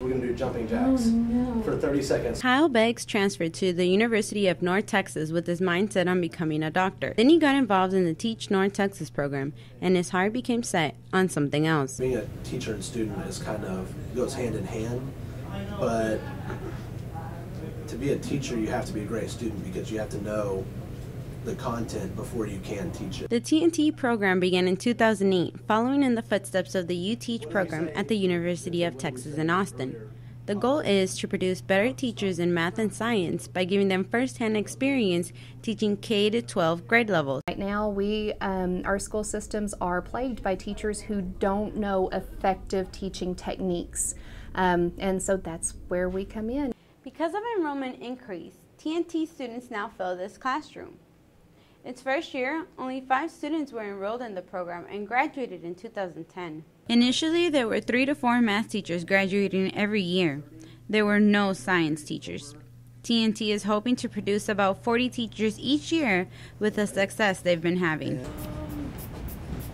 We're going to do jumping jacks oh, no. for 30 seconds. Kyle Beggs transferred to the University of North Texas with his mindset on becoming a doctor. Then he got involved in the Teach North Texas program, and his heart became set on something else. Being a teacher and student is kind of goes hand in hand, but to be a teacher, you have to be a great student because you have to know the content before you can teach it. The TNT program began in 2008, following in the footsteps of the U Teach program at the University of Texas in Austin. The goal is to produce better teachers in math and science by giving them firsthand experience teaching K to 12 grade levels. Right now, we um, our school systems are plagued by teachers who don't know effective teaching techniques, um, and so that's where we come in. Because of enrollment increase, TNT students now fill this classroom. Its first year, only five students were enrolled in the program and graduated in 2010. Initially, there were three to four math teachers graduating every year. There were no science teachers. TNT is hoping to produce about 40 teachers each year with the success they've been having.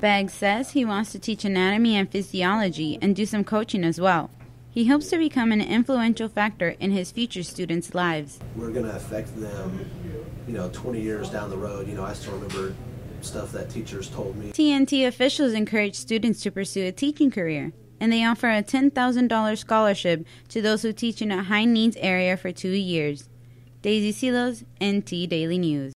Beggs says he wants to teach anatomy and physiology and do some coaching as well. He hopes to become an influential factor in his future students' lives. We're going to affect them, you know, 20 years down the road. You know, I still remember stuff that teachers told me. TNT officials encourage students to pursue a teaching career, and they offer a $10,000 scholarship to those who teach in a high needs area for two years. Daisy Silos, NT Daily News.